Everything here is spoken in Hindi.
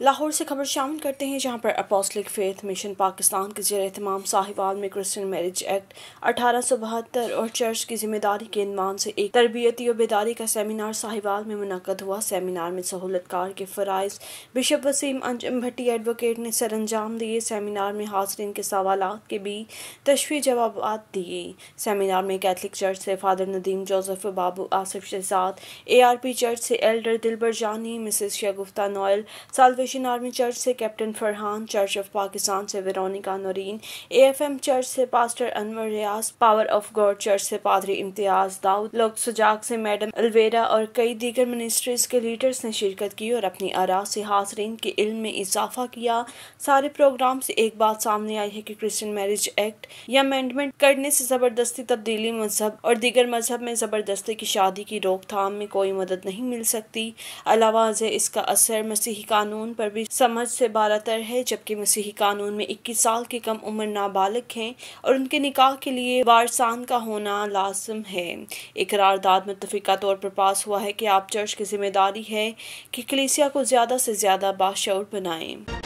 लाहौर से खबर शामिल करते हैं, जहाँ पर अपोस्लिक फेथ मिशन पाकिस्तान के जेर तमाम साहिवाल में क्रिश्चियन मैरिज एक्ट अठारह सौ बहत्तर और चर्च की ज़िम्मेदारी के इनवान से एक तरबियती और बेदारी का सेमिनार साहिवाल में मुनद हुआ। सेमिनार में सहूलतकार के फ़रज़ बिशप वसीम अंजम भट्टी एडवोकेट ने सर अंजाम दिए। सेमिनार में हाजरीन के सवाल के भी तशवी जवाब दिए। सेमिनार में कैथलिक चर्च से father Nadeem Joseph Babu Asif Shahzad A R P church से elder Dilbar Jani, Mrs Shagufta Noel सालवेश salvation army church से captain Farhan church of Pakistan से वेरोनिका नौरीन एएफएम चर्च से pastor Anwar Riaz power of God church से पादरी इम्तियाज़ दाऊद लोक सुजाग से मैडम अलवेरा और कई दीगर मिनिस्ट्रीज के लीडर्स ने शिरकत की और अपनी आरा से हाजरीन के इल्म में इजाफा किया। सारे प्रोग्राम से एक बात सामने आई है कि क्रिश्चियन मैरिज एक्ट या अमेंडमेंट करने से ज़बरदस्ती तब्दीली मज़हब और दीगर मज़हब में ज़बरदस्ती की शादी की रोकथाम में कोई मदद नहीं मिल सकती। अलावा इसका असर मसीही कानून पर पर भी समझ से बालातर है, जबकि मसीही कानून में 21 साल की कम उम्र नाबालिग हैं और उनके निकाह के लिए वारसान का होना लाजम है। एक करारदाद मुतफ़ा तौर पर पास हुआ है कि आप चर्च की ज़िम्मेदारी है कि कलीसिया को ज़्यादा से ज़्यादा बाशूर बनाएँ।